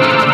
you